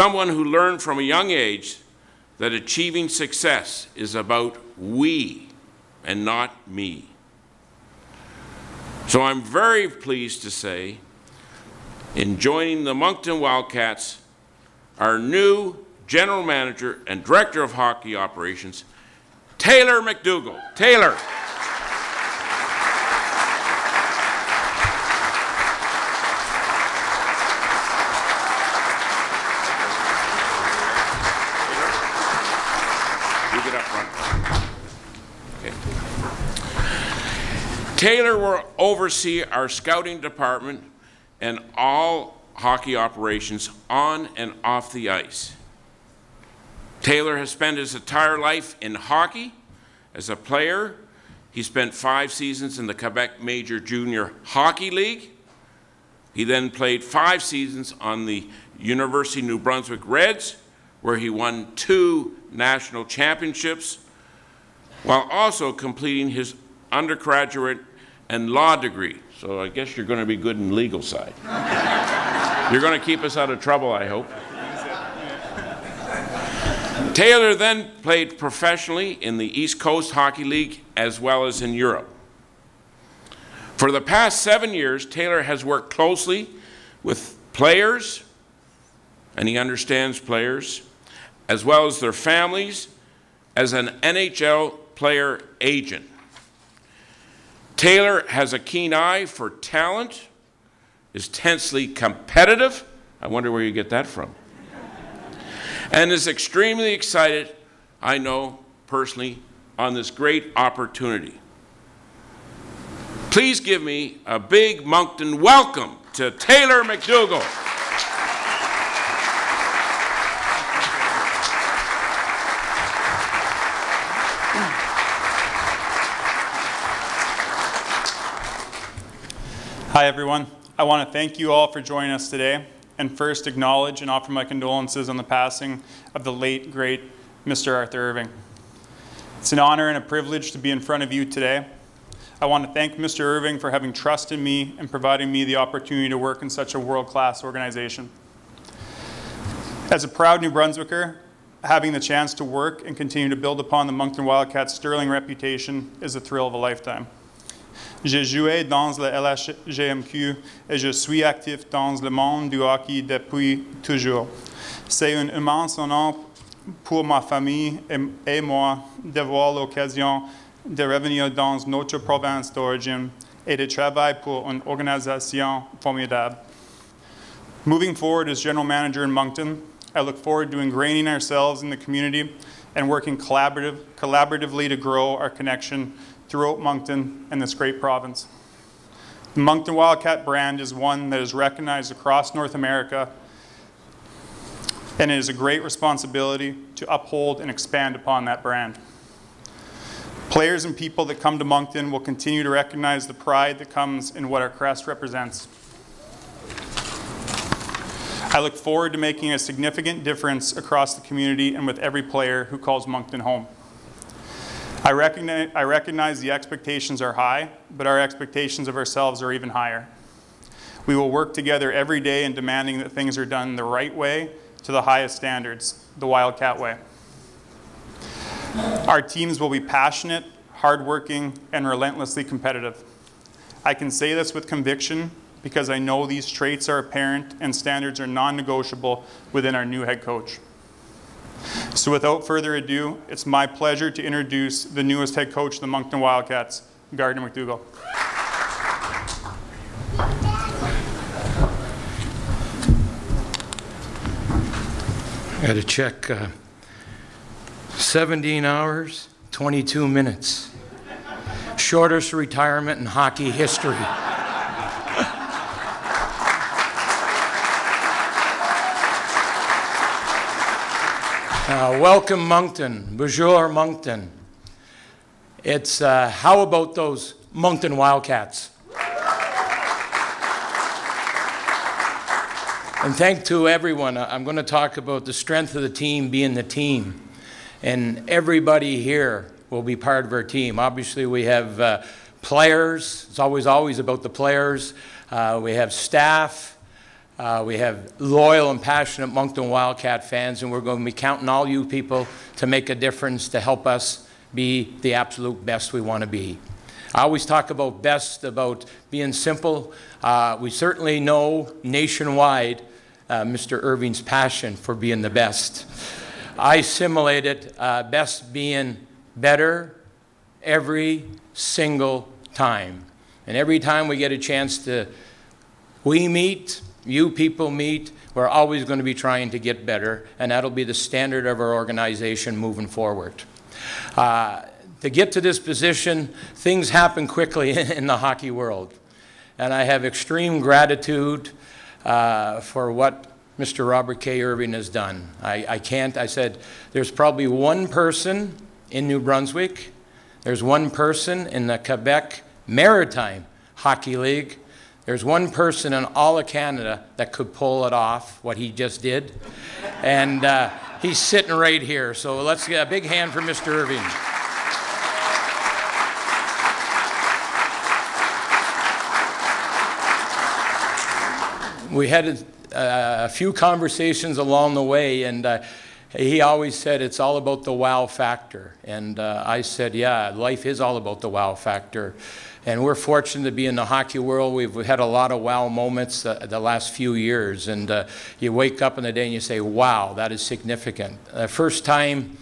someone who learned from a young age that achieving success is about we and not me. So I'm very pleased to say, in joining the Moncton Wildcats, our new General Manager and Director of Hockey Operations, Taylor MacDougall. Taylor. Taylor will oversee our scouting department and all hockey operations on and off the ice. Taylor has spent his entire life in hockey. As a player, he spent five seasons in the Quebec Major Junior Hockey League. He then played five seasons on the University New Brunswick Reds, where he won two national championships, while also completing his undergraduate and law degree. So I guess you're going to be good in legal side. you're going to keep us out of trouble, I hope. Taylor then played professionally in the East Coast Hockey League as well as in Europe. For the past seven years, Taylor has worked closely with players, and he understands players, as well as their families, as an NHL player agent. Taylor has a keen eye for talent, is tensely competitive. I wonder where you get that from. and is extremely excited, I know personally, on this great opportunity. Please give me a big Moncton welcome to Taylor MacDougall. Hi, everyone. I want to thank you all for joining us today and first acknowledge and offer my condolences on the passing of the late, great Mr. Arthur Irving. It's an honor and a privilege to be in front of you today. I want to thank Mr. Irving for having trusted me and providing me the opportunity to work in such a world-class organization. As a proud New Brunswicker, having the chance to work and continue to build upon the Moncton Wildcats' sterling reputation is a thrill of a lifetime. J'ai joué dans le LHJMQ et je suis actif dans le monde du hockey depuis toujours. C'est un immense honneur pour ma famille et, moi d'avoir l'occasion de revenir dans notre province d'origine et de travailler pour une organisation formidable. Moving forward as general manager in Moncton, I look forward to ingraining ourselves in the community and working collaborative, collaboratively to grow our connection throughout Moncton and this great province. The Moncton Wildcat brand is one that is recognized across North America and it is a great responsibility to uphold and expand upon that brand. Players and people that come to Moncton will continue to recognize the pride that comes in what our crest represents. I look forward to making a significant difference across the community and with every player who calls Moncton home. I recognize, I recognize the expectations are high, but our expectations of ourselves are even higher. We will work together every day in demanding that things are done the right way to the highest standards, the Wildcat way. Our teams will be passionate, hardworking, and relentlessly competitive. I can say this with conviction because I know these traits are apparent and standards are non-negotiable within our new head coach. So without further ado, it's my pleasure to introduce the newest head coach of the Moncton Wildcats, Gardiner MacDougall. I had to check uh, 17 hours, 22 minutes. Shortest retirement in hockey history. Uh, welcome, Moncton. Bonjour, Moncton. It's uh, how about those Moncton Wildcats? And thank to everyone. I'm going to talk about the strength of the team being the team. And everybody here will be part of our team. Obviously, we have uh, players. It's always, always about the players. Uh, we have staff. Uh, we have loyal and passionate Moncton Wildcat fans, and we're going to be counting all you people to make a difference to help us be the absolute best we want to be. I always talk about best, about being simple. Uh, we certainly know nationwide uh, Mr. Irving's passion for being the best. I simulated uh, best being better every single time. And every time we get a chance to, we meet, you people meet, we're always going to be trying to get better, and that'll be the standard of our organization moving forward. Uh, to get to this position, things happen quickly in the hockey world. And I have extreme gratitude uh, for what Mr. Robert K. Irving has done. I, I can't, I said, there's probably one person in New Brunswick, there's one person in the Quebec Maritime Hockey League, there's one person in all of Canada that could pull it off, what he just did. And uh, he's sitting right here. So let's get a big hand for Mr. Irving. we had a, a, few conversations along the way, and uh, he always said it's all about the wow factor. And uh, I said, yeah, life is all about the wow factor. And we're fortunate to be in the hockey world. We've had a lot of wow moments the last few years. And uh, you wake up in the day and you say, wow, that is significant. The first time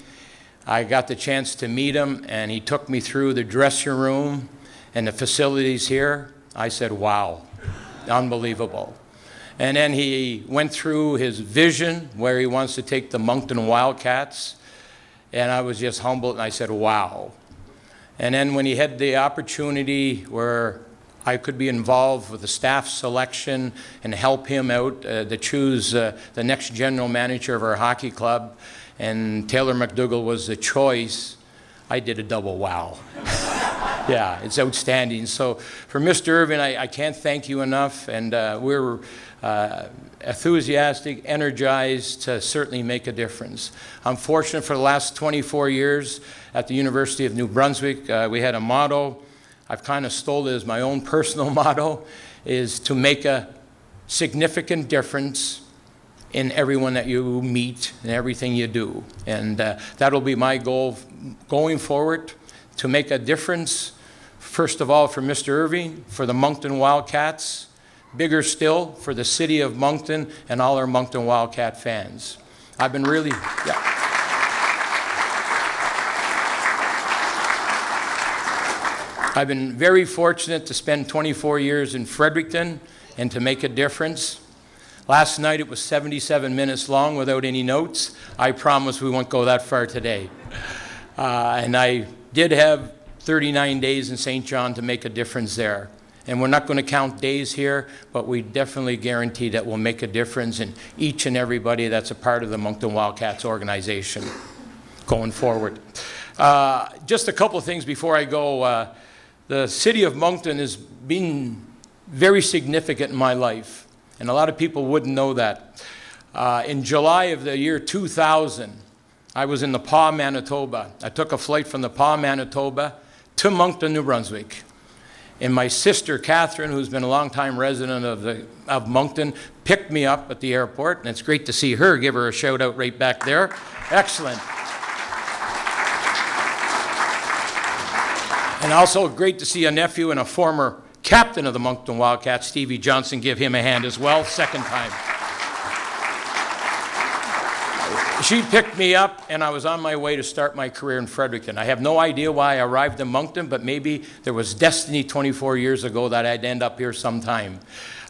I got the chance to meet him, and he took me through the dressing room and the facilities here, I said, wow, unbelievable. And then he went through his vision where he wants to take the Moncton Wildcats. And I was just humbled and I said, wow. And then when he had the opportunity where I could be involved with the staff selection and help him out uh, to choose uh, the next general manager of our hockey club, and Taylor MacDougall was the choice, I did a double wow. yeah, it's outstanding. So for Mr. Irving, I, I can't thank you enough, and uh, we're uh, enthusiastic, energized to certainly make a difference. I'm fortunate for the last 24 years at the University of New Brunswick, uh, we had a motto. I've kind of stole it as my own personal motto, is to make a significant difference in everyone that you meet and everything you do. And uh, that'll be my goal going forward, to make a difference, first of all, for Mr. Irving, for the Moncton Wildcats, Bigger still for the city of Moncton and all our Moncton Wildcat fans. I've been really, yeah. I've been very fortunate to spend 24 years in Fredericton and to make a difference. Last night it was 77 minutes long without any notes. I promise we won't go that far today. Uh, and I did have 39 days in St. John to make a difference there. And we're not going to count days here, but we definitely guarantee that we'll make a difference in each and everybody that's a part of the Moncton Wildcats organization going forward. Uh, just a couple of things before I go. Uh, the city of Moncton has been very significant in my life, and a lot of people wouldn't know that. Uh, in July of the year 2000, I was in the Pas, Manitoba. I took a flight from the Pas, Manitoba to Moncton, New Brunswick. And my sister, Catherine, who's been a longtime resident of, the, of Moncton, picked me up at the airport, and it's great to see her. Give her a shout out right back there. Excellent. And also great to see a nephew and a former captain of the Moncton Wildcats, Stevie Johnson. Give him a hand as well, second time. She picked me up, and I was on my way to start my career in Fredericton. I have no idea why I arrived in Moncton, but maybe there was destiny 24 years ago that I'd end up here sometime.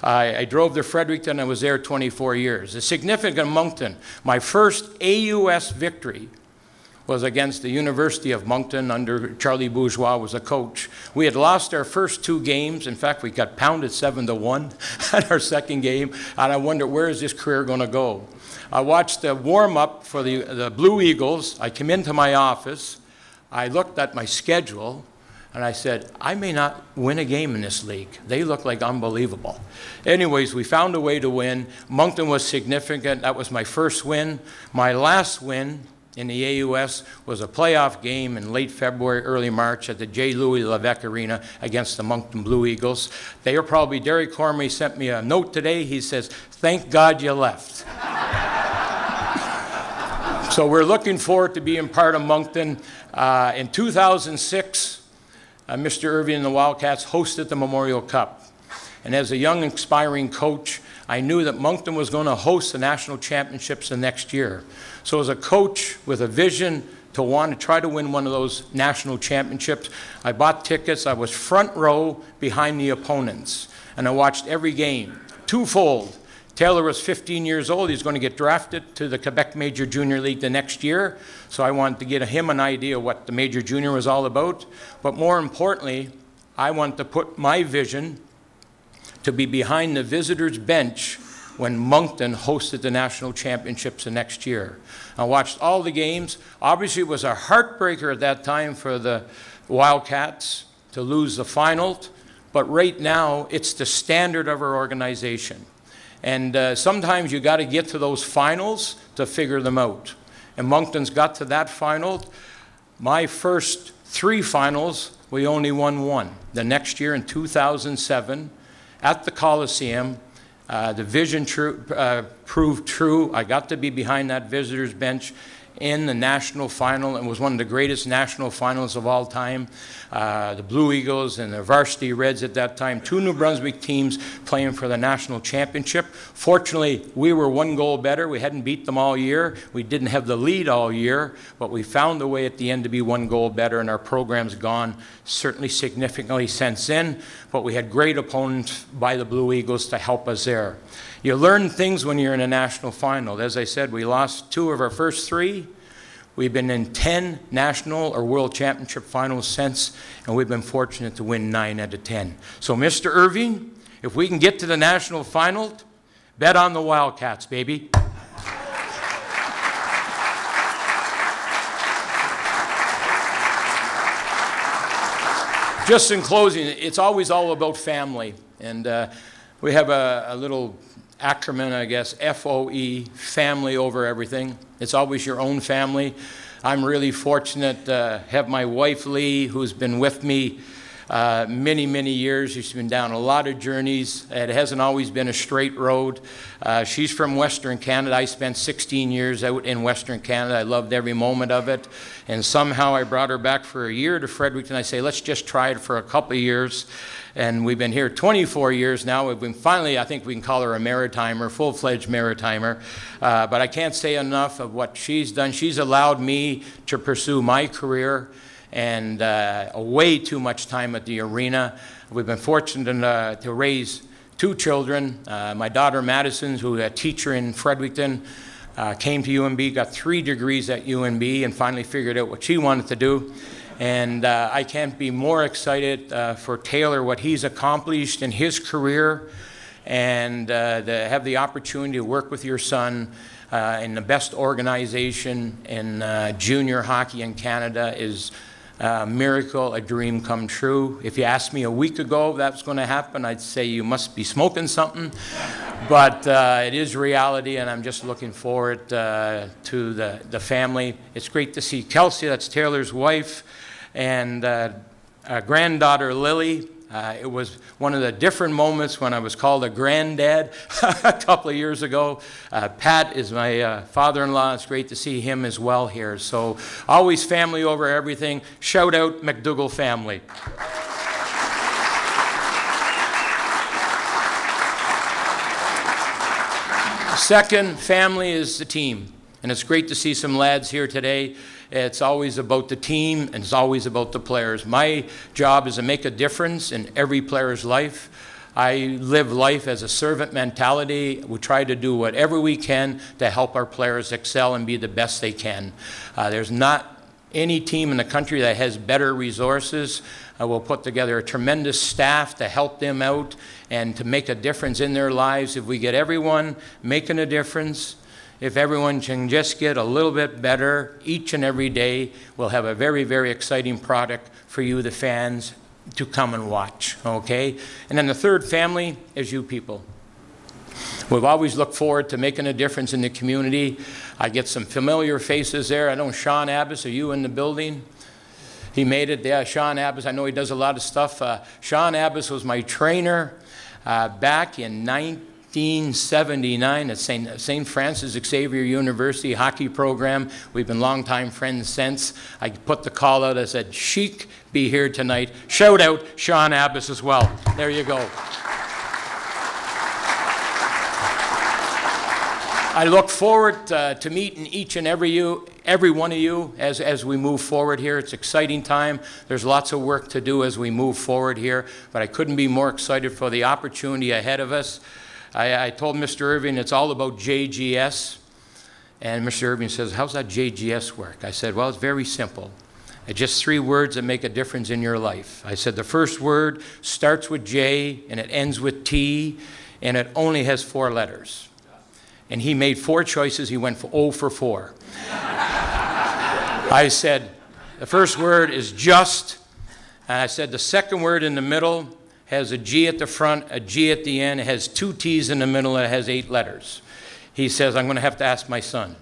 I, I drove to Fredericton. I was there 24 years. A significant Moncton. My first AUS victory was against the University of Moncton under Charlie Bourgeois was a coach. We had lost our first two games. In fact, we got pounded seven to one at our second game, and I wondered where is this career going to go. I watched the warm up for the, the Blue Eagles. I came into my office. I looked at my schedule and I said, I may not win a game in this league. They look like unbelievable. Anyways, we found a way to win. Moncton was significant. That was my first win. My last win in the AUS was a playoff game in late February, early March at the J. Louis Levesque Arena against the Moncton Blue Eagles. They are probably, Derek Cormier sent me a note today. He says, thank God you left. so we're looking forward to being part of Moncton. Uh, in 2006, uh, Mr. Irving and the Wildcats hosted the Memorial Cup. And as a young, inspiring coach, I knew that Moncton was going to host the national championships the next year. So as a coach with a vision to want to try to win one of those national championships, I bought tickets. I was front row behind the opponents, and I watched every game, twofold. Taylor was 15 years old. He's going to get drafted to the Quebec Major Junior League the next year. So I wanted to get him an idea what the Major Junior was all about. But more importantly, I wanted to put my vision to be behind the visitors' bench when Moncton hosted the national championships the next year. I watched all the games. Obviously, it was a heartbreaker at that time for the Wildcats to lose the final, but right now, it's the standard of our organization. And uh, sometimes you got to get to those finals to figure them out. And Moncton's got to that final. My first three finals, we only won one. The next year in 2007, at the Coliseum, uh, the vision tru- uh, proved true. I got to be behind that visitors' bench in the national final. and was one of the greatest national finals of all time. Uh, the Blue Eagles and the Varsity Reds at that time, two New Brunswick teams playing for the national championship. Fortunately, we were one goal better. We hadn't beat them all year. We didn't have the lead all year, but we found a way at the end to be one goal better, and our program's gone certainly significantly since then. But we had great opponents by the Blue Eagles to help us there. You learn things when you're in a national final. As I said, we lost two of our first three. We've been in 10 national or world championship finals since, and we've been fortunate to win 9 out of 10. So, Mr. Irving, if we can get to the national final, bet on the Wildcats, baby. Just in closing, it's always all about family. And uh, we have a, a little acronym, I guess, FOE, family over everything. It's always your own family. I'm really fortunate to have my wife, Lee, who's been with me uh, many, many years. She's been down a lot of journeys. It hasn't always been a straight road. Uh, she's from Western Canada. I spent 16 years out in Western Canada. I loved every moment of it. And somehow I brought her back for a year to Fredericton. I say, let's just try it for a couple of years. And we've been here 24 years now. We've been finally, I think we can call her a maritimer, full fledged maritimer. Uh, but I can't say enough of what she's done. She's allowed me to pursue my career and uh, way too much time at the arena. We've been fortunate uh, to raise two children. Uh, my daughter Madison, who's a teacher in Fredericton, uh, came to UNB, got three degrees at UNB, and finally figured out what she wanted to do. And uh, I can't be more excited uh, for Taylor, what he's accomplished in his career, and to have the opportunity to work with your son. in the best organization in junior hockey in Canada is a miracle, a dream come true. If you asked me a week ago if was going to happen, I'd say you must be smoking something. but uh, it is reality, and I'm just looking forward uh, to the, the family. It's great to see Kelsey, that's Taylor's wife, and uh, granddaughter Lily. Uh, it was one of the different moments when I was called a granddad a couple of years ago. Uh, Pat is my uh, father in law. It's great to see him as well here. So, always family over everything. Shout out MacDougall family. Second, family is the team. And it's great to see some lads here today. It's always about the team and it's always about the players. My job is to make a difference in every player's life. I live life as a servant mentality. We try to do whatever we can to help our players excel and be the best they can. Uh, there's not any team in the country that has better resources. Uh, we'll put together a tremendous staff to help them out and to make a difference in their lives. If we get everyone making a difference, if everyone can just get a little bit better each and every day, we'll have a very, very exciting product for you, the fans, to come and watch, okay? And then the third family is you people. We've always looked forward to making a difference in the community. I get some familiar faces there. I know Sean Abbas, are you in the building? He made it, yeah, Sean Abbas. I know he does a lot of stuff. Uh, Sean Abbas was my trainer uh, back in 1979 at St. St. Francis Xavier University hockey program. We've been longtime friends since. I put the call out. I said, Chic, be here tonight. Shout out Sean Abbas as well. There you go. I look forward uh, to meeting each and every you, every one of you as, as we move forward here. It's exciting time. There's lots of work to do as we move forward here, but I couldn't be more excited for the opportunity ahead of us. I, I told Mr. Irving it's all about JGS, and Mr. Irving says, how's that JGS work? I said, well, it's very simple. It's just three words that make a difference in your life. I said the first word starts with J and it ends with T, and it only has four letters and he made four choices. He went for 0 for 4. I said, the first word is just, and I said the second word in the middle has a G at the front, a G at the end, has two T's in the middle, and it has eight letters. He says, I'm going to have to ask my son.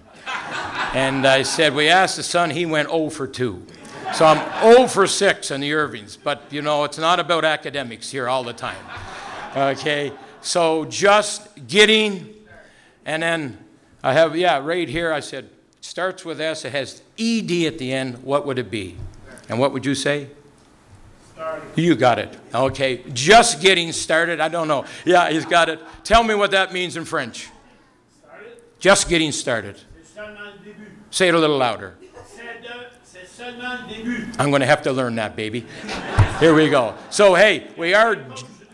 and I said, We asked the son, he went 0 for 2. So I'm 0 for 6 in the Irvings, but you know, it's not about academics here all the time. Okay, so just getting and then I have, yeah, right here, I said, starts with S, it has ED at the end. What would it be? And what would you say? You got it. Okay, just getting started. I don't know. Yeah, he's got it. Tell me what that means in French. Started? Just getting started. Say it a little louder. I'm going to have to learn that, baby. Here we go. So, hey, we are.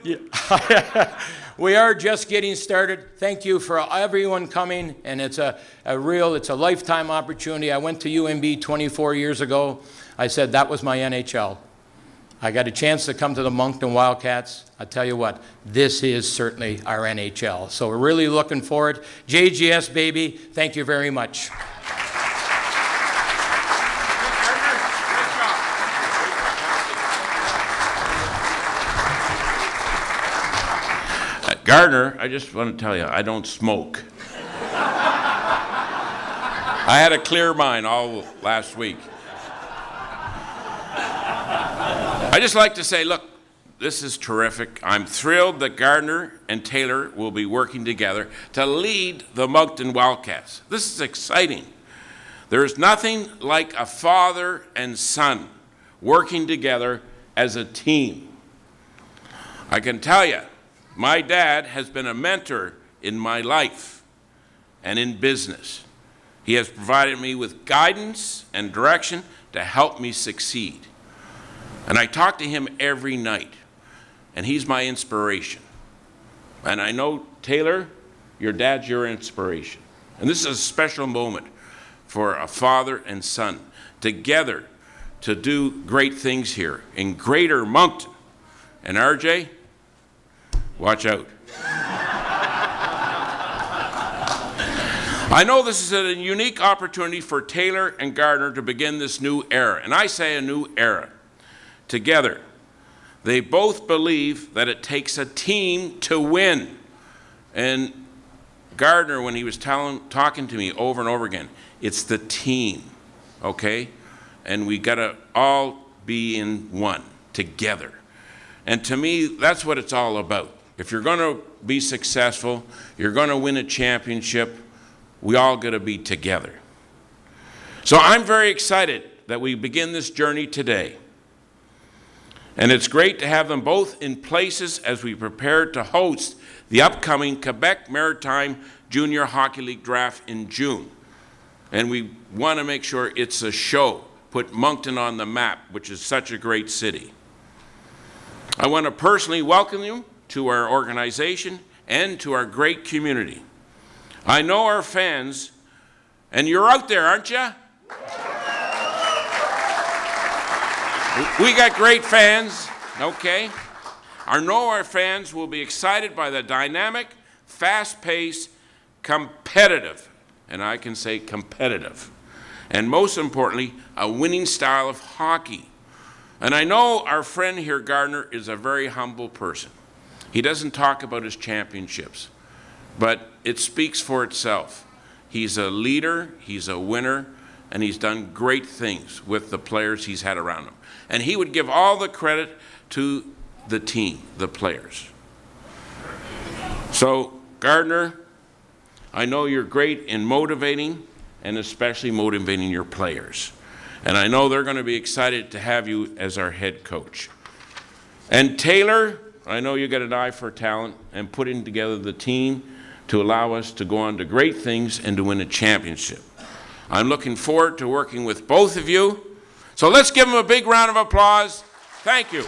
We are just getting started. Thank you for everyone coming, and it's a, a real, it's a lifetime opportunity. I went to UNB 24 years ago. I said that was my NHL. I got a chance to come to the Moncton Wildcats. I tell you what, this is certainly our NHL. So we're really looking forward. JGS, baby, thank you very much. Uh, Gardiner, I just want to tell you, I don't smoke. I had a clear mind all last week. I just like to say, look, this is terrific. I'm thrilled that Gardiner and Taylor will be working together to lead the Moncton Wildcats. This is exciting. There is nothing like a father and son working together as a team. I can tell you, my dad has been a mentor in my life and in business. He has provided me with guidance and direction to help me succeed. And I talk to him every night, and he's my inspiration. And I know, Taylor, your dad's your inspiration. And this is a special moment for a father and son together to do great things here in Greater Moncton. And RJ, Watch out. I know this is a unique opportunity for Taylor and Gardiner to begin this new era, and I say a new era. Together, they both believe that it takes a team to win. And Gardiner, when he was talking to me over and over again, it's the team, okay? And we got to all be in one together. And to me, that's what it's all about. If you're going to be successful, you're going to win a championship, we all got to be together. So I'm very excited that we begin this journey today. And it's great to have them both in places as we prepare to host the upcoming Quebec Maritime Junior Hockey League draft in June. And we want to make sure it's a show, put Moncton on the map, which is such a great city. I want to personally welcome you to our organization, and to our great community. I know our fans, and you're out there, aren't you? We got great fans, okay? Our know our fans will be excited by the dynamic, fast paced, competitive, and I can say competitive, and most importantly, a winning style of hockey. And I know our friend here, Gardiner, is a very humble person. He doesn't talk about his championships. but it speaks for itself. He's a leader, he's a winner, and he's done great things with the players he's had around him. And he would give all the credit to the team, the players. So, Gardiner, I know you're great in motivating and especially motivating your players. And I know they're going to be excited to have you as our head coach. And Taylor, I know you got an eye for talent and putting together the team to allow us to go on to great things and to win a championship. I'm looking forward to working with both of you. So let's give them a big round of applause. Thank you.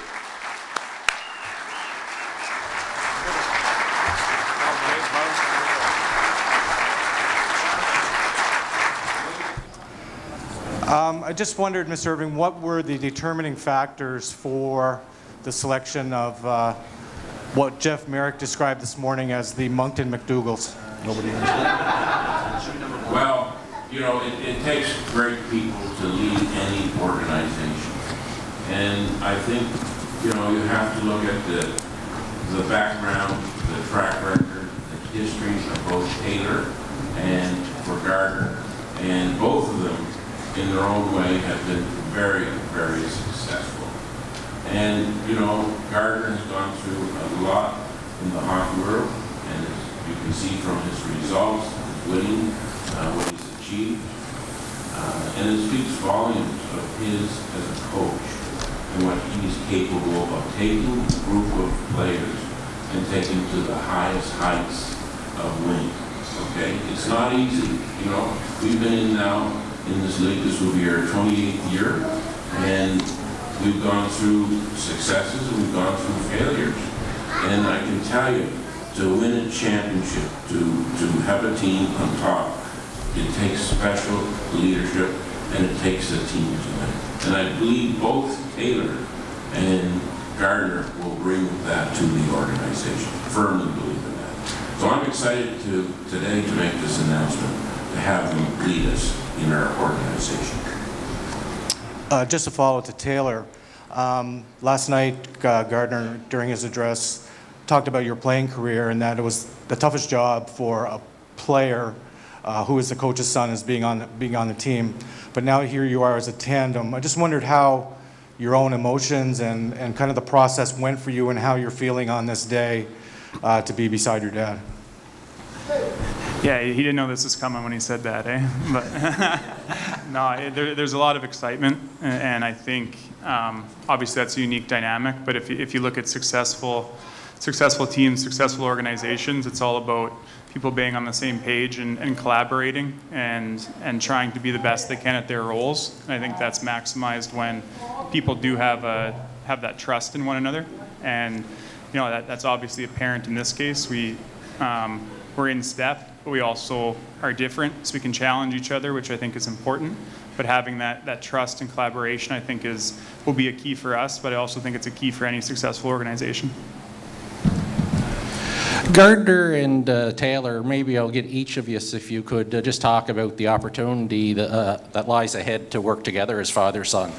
Um, I just wondered, Mr. Irving, what were the determining factors for the selection of uh, what Jeff Merrick described this morning as the Moncton MacDougalls? Nobody Well, you know, it, it takes great people to lead any organization. And I think, you know, you have to look at the, the background, the track record, the history of both Taylor and for Gardiner. And both of them, in their own way, have been very, very successful. And, you know, Gardiner has gone through a lot in the hockey world, and as you can see from his results, his winning, uh, what he's achieved. Uh, and it speaks volumes of his as a coach and what he's capable of taking a group of players and taking to the highest heights of winning. Okay? It's not easy, you know. We've been in now in this league, this will be our 28th year, and we've gone through successes and we've gone through failures. And I can tell you, to win a championship, to, to have a team on top, it takes special leadership and it takes a team to win. And I believe both Taylor and Gardiner will bring that to the organization. Firmly believe in that. So I'm excited to today to make this announcement, to have them lead us in our organization. Uh, just a follow to Taylor. Um, last night, uh, Gardiner, during his address, talked about your playing career and that it was the toughest job for a player uh, who is the coach's son is being on being on the team. But now here you are as a tandem. I just wondered how your own emotions and, and kind of the process went for you and how you're feeling on this day uh, to be beside your dad. Yeah, he didn't know this was coming when he said that, eh? But no, there, there's a lot of excitement, and I think um, obviously that's a unique dynamic. But if if you look at successful, successful teams, successful organizations, it's all about people being on the same page and, and collaborating and and trying to be the best they can at their roles. And I think that's maximized when people do have a have that trust in one another, and you know that, that's obviously apparent in this case. We um, we're in step, but we also are different, so we can challenge each other, which I think is important. But having that, that trust and collaboration, I think, is will be a key for us. But I also think it's a key for any successful organization. Gardiner and uh, Taylor, maybe I'll get each of you, if you could, uh, just talk about the opportunity that, uh, that lies ahead to work together as father-son.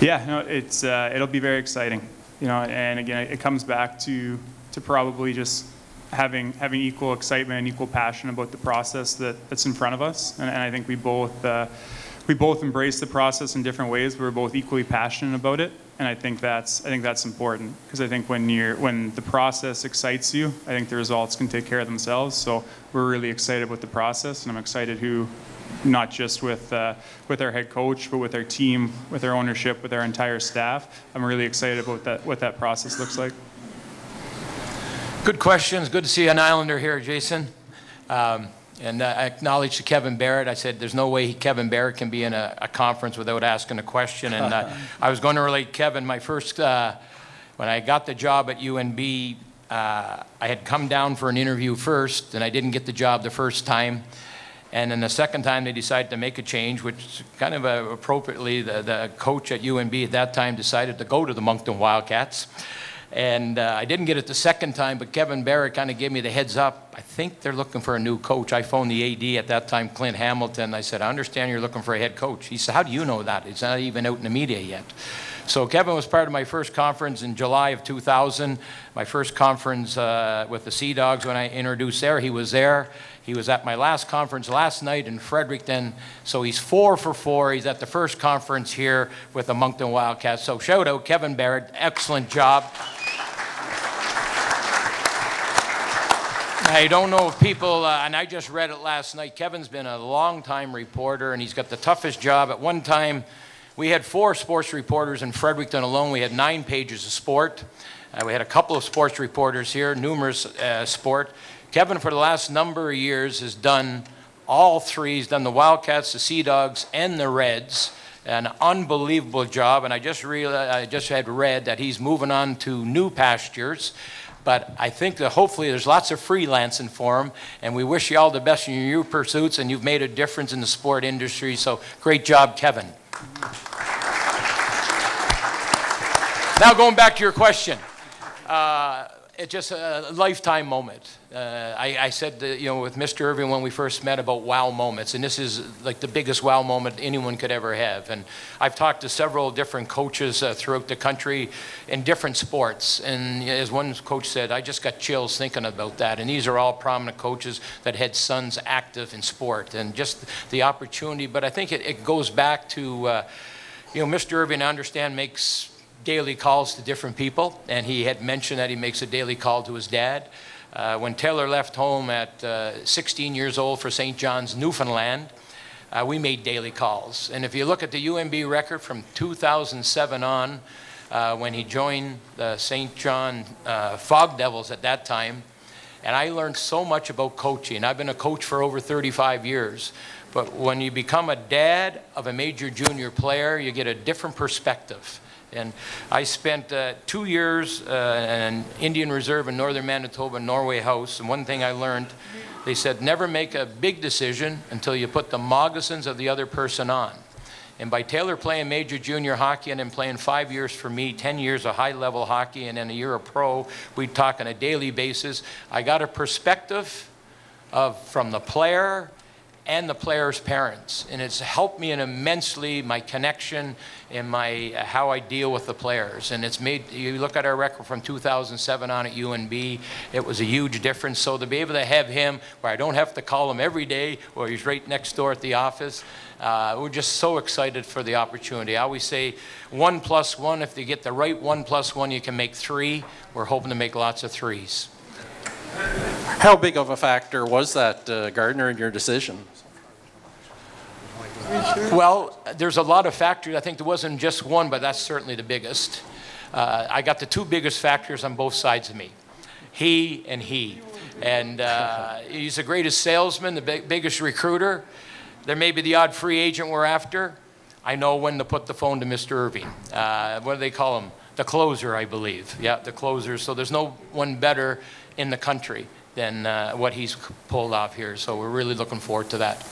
Yeah, no, it's uh, it'll be very exciting, you know. And again, it comes back to to probably just having having equal excitement and equal passion about the process that, that's in front of us. And, and I think we both uh, we both embrace the process in different ways. We're both equally passionate about it, and I think that's I think that's important because I think when you're when the process excites you, I think the results can take care of themselves. So we're really excited about the process, and I'm excited who not just with uh, with our head coach, but with our team, with our ownership, with our entire staff. I'm really excited about that what that process looks like. Good questions. Good to see an Islander here, Jason. Um, and uh, I acknowledge to Kevin Barrett. I said, there's no way Kevin Barrett can be in a, a conference without asking a question. And uh, I was going to relate, Kevin, my first, uh, when I got the job at UNB, uh, I had come down for an interview first, and I didn't get the job the first time. And then the second time, they decided to make a change, which kind of uh, appropriately, the, the coach at UNB at that time decided to go to the Moncton Wildcats. And uh, I didn't get it the second time, but Kevin Barrett kind of gave me the heads up. I think they're looking for a new coach. I phoned the AD at that time, Clint Hamilton. I said, I understand you're looking for a head coach. He said, How do you know that? It's not even out in the media yet. So Kevin was part of my first conference in July of 2000, my first conference uh, with the Sea Dogs when I introduced there. He was there. He was at my last conference last night in Fredericton. So he's four for four. He's at the first conference here with the Moncton Wildcats. So shout out Kevin Barrett. Excellent job. I don't know if people, uh, and I just read it last night. Kevin's been a long-time reporter, and he's got the toughest job. At one time, we had four sports reporters in Fredericton alone. We had nine pages of sport. Uh, we had a couple of sports reporters here, numerous uh, sport. Kevin, for the last number of years, has done all three. He's done the Wildcats, the Sea Dogs, and the Reds. An unbelievable job, and I just realized, I just had read that he's moving on to new pastures. But I think that hopefully there's lots of freelancing for him, and we wish you all the best in your new pursuits, and you've made a difference in the sport industry. So great job, Kevin. Now going back to your question. Uh, it's just a lifetime moment. Uh, I, I, said, that, you know, with Mr. Irving when we first met about wow moments, and this is like the biggest wow moment anyone could ever have. And I've talked to several different coaches uh, throughout the country in different sports, and as one coach said, I just got chills thinking about that. And these are all prominent coaches that had sons active in sport, and just the opportunity. But I think it, it goes back to, uh, you know, Mr. Irving, I understand, makes daily calls to different people, and he had mentioned that he makes a daily call to his dad. Uh, when Taylor left home at uh, 16 years old for St. John's, Newfoundland, uh, we made daily calls. And if you look at the UNB record from 2007 on, uh, when he joined the St. John uh, Fog Devils at that time, and I learned so much about coaching. I've been a coach for over 35 years. But when you become a dad of a major junior player, you get a different perspective. And I spent uh, two years uh, in Indian Reserve in northern Manitoba, Norway House, and one thing I learned, they said never make a big decision until you put the moccasins of the other person on. And by Taylor playing major junior hockey and then playing five years for me, 10 years of high level hockey, and then a year of pro, we'd talk on a daily basis. I got a perspective of from the player and the players' parents. And it's helped me in immensely my connection and my uh, how I deal with the players. And it's made you look at our record from 2007 on at UNB, it was a huge difference. So to be able to have him where I don't have to call him every day or he's right next door at the office, uh, we're just so excited for the opportunity. I always say one plus one, if you get the right one plus one, you can make three. We're hoping to make lots of threes. How big of a factor was that, uh, Gardiner, in your decision? Well, there's a lot of factors. I think there wasn't just one, but that's certainly the biggest. Uh, I got the two biggest factors on both sides of me he and he. And uh, he's the greatest salesman, the big, biggest recruiter. There may be the odd free agent we're after. I know when to put the phone to Mr. Irving. Uh, what do they call him? The closer, I believe. Yeah, the closer. So there's no one better in the country than uh, what he's pulled off here. So we're really looking forward to that.